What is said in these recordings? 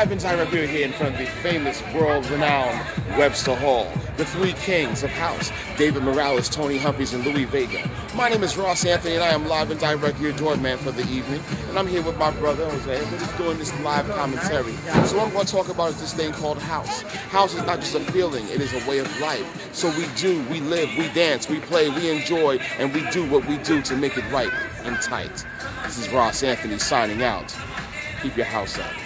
live direct. We're here in front of the famous, world-renowned Webster Hall. The three kings of house, David Morales, Tony Humphries, and Louie Vega. My name is Ross Anthony, and I am live and direct your doorman for the evening. And I'm here with my brother, Jose, and doing this live commentary. So what I'm going to talk about is this thing called house. House is not just a feeling, it is a way of life. So we do, we live, we dance, we play, we enjoy, and we do what we do to make it right and tight. This is Ross Anthony signing out. Keep your house up.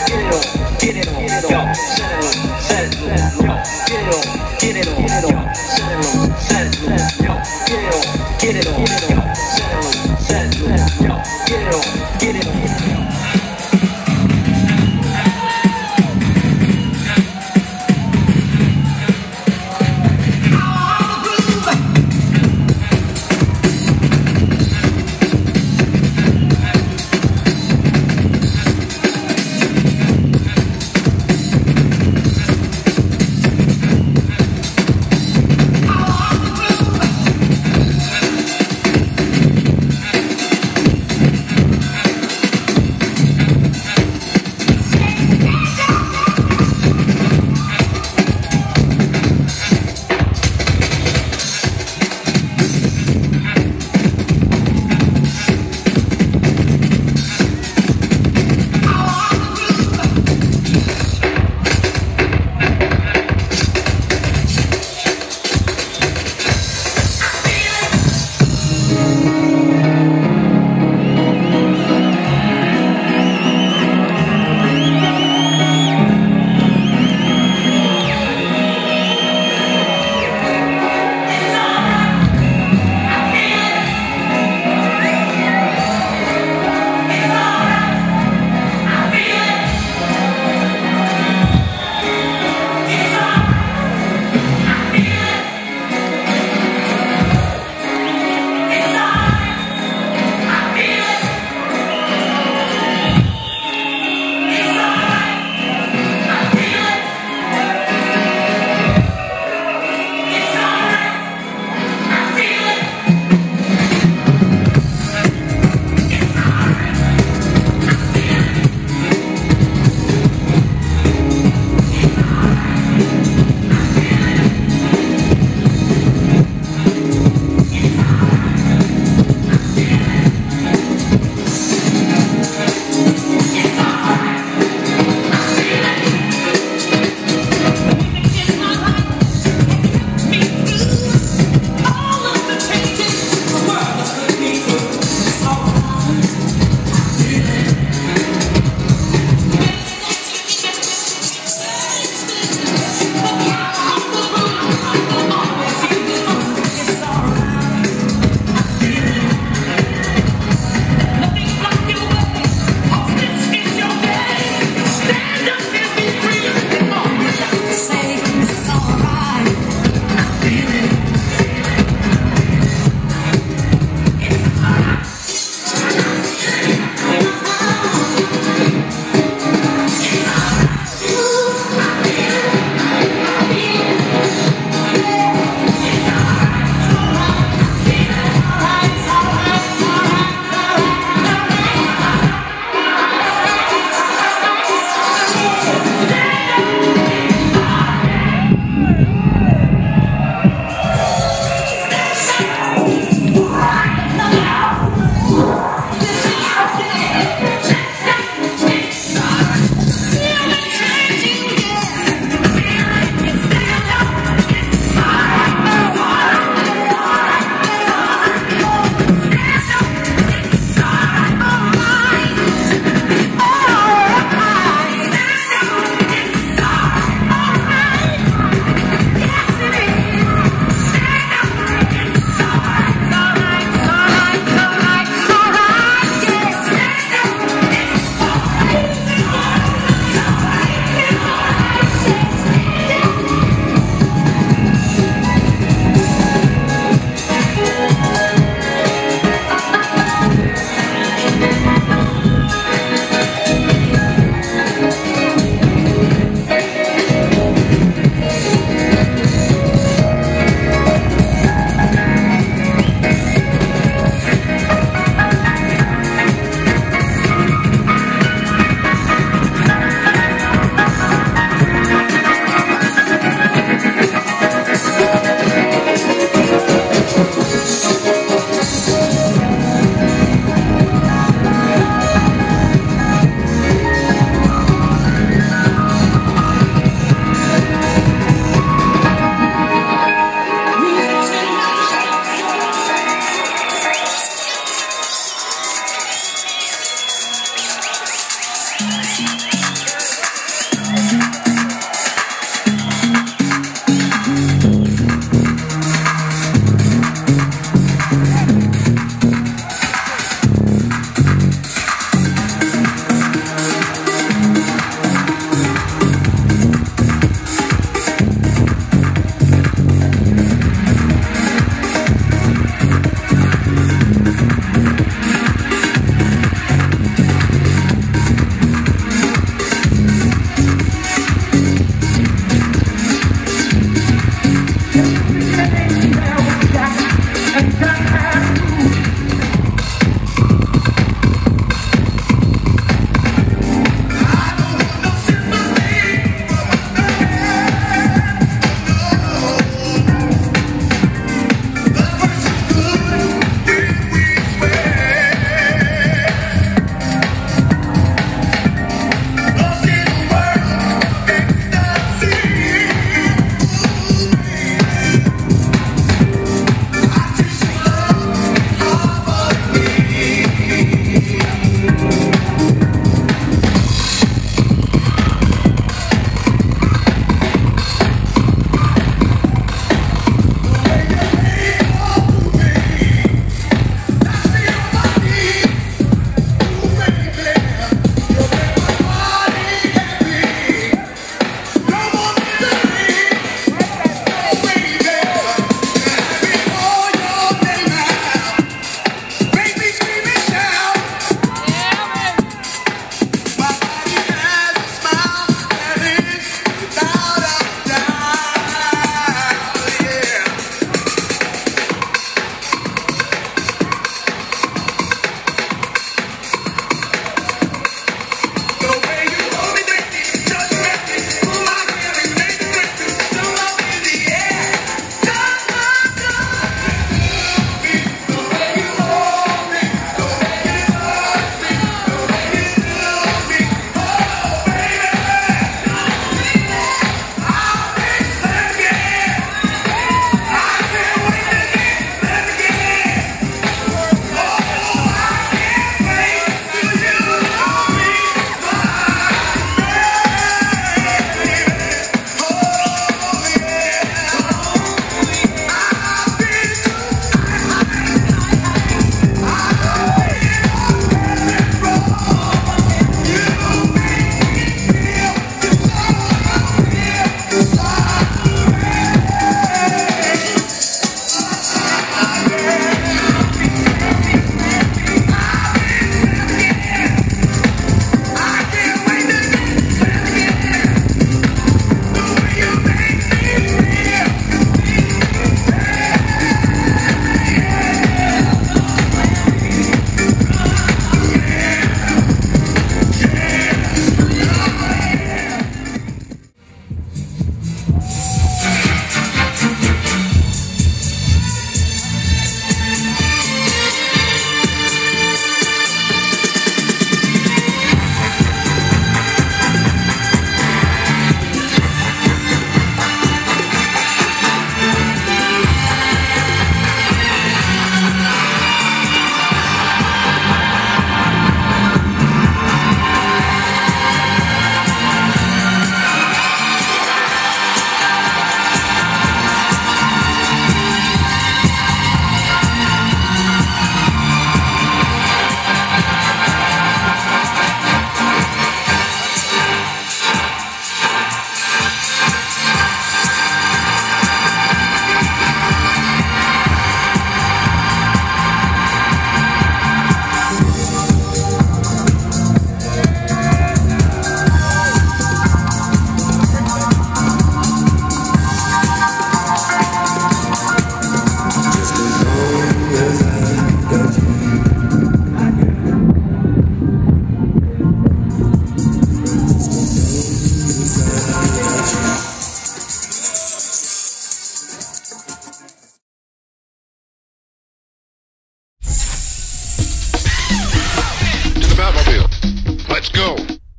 Yo, get it on, get it on, set it set it up, yo.